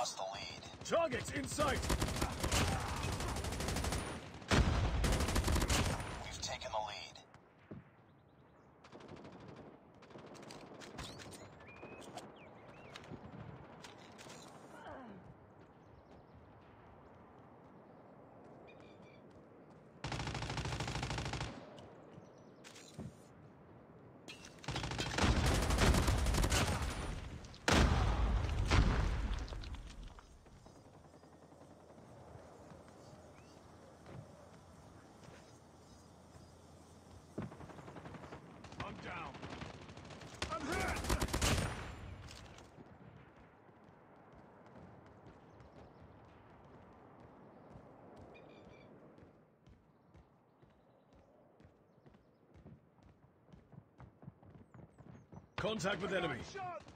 lost the lead. Targets in sight! We've taken the lead. I'm down. I'm hurt! Contact with enemy. Shot!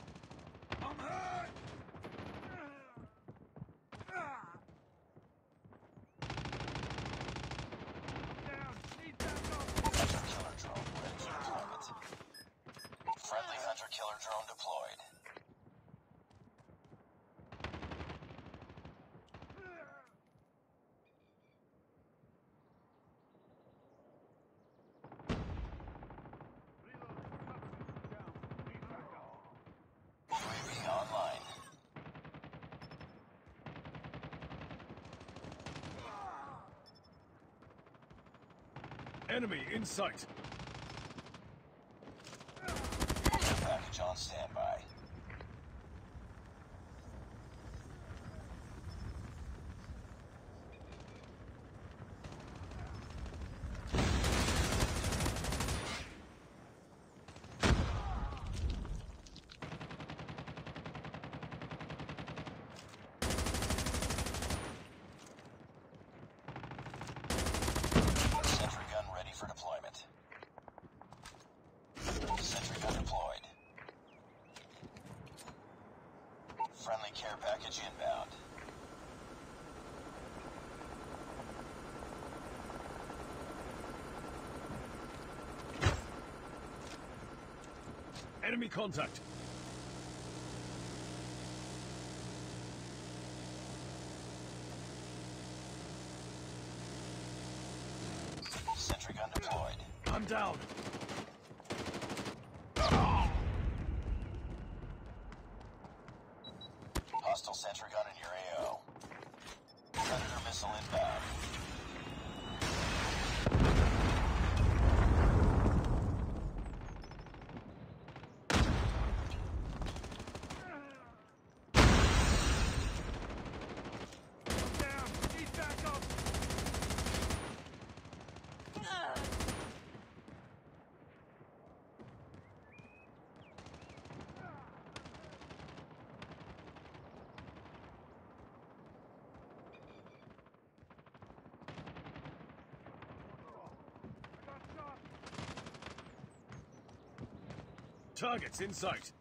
Enemy in sight. Package on standby. Sentry gun ready for deployment. Sentry gun deployed. Friendly care inbound. Enemy contact. Sentry gun deployed. I'm down. Hostile sentry gun in your AO. Predator missile inbound. Targets in sight.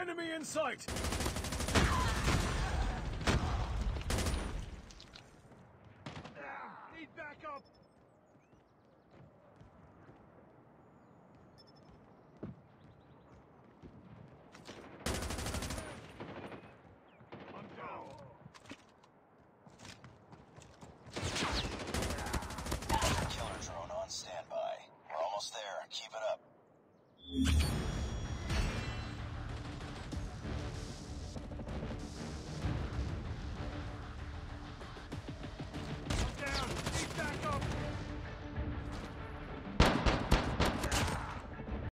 Enemy in sight.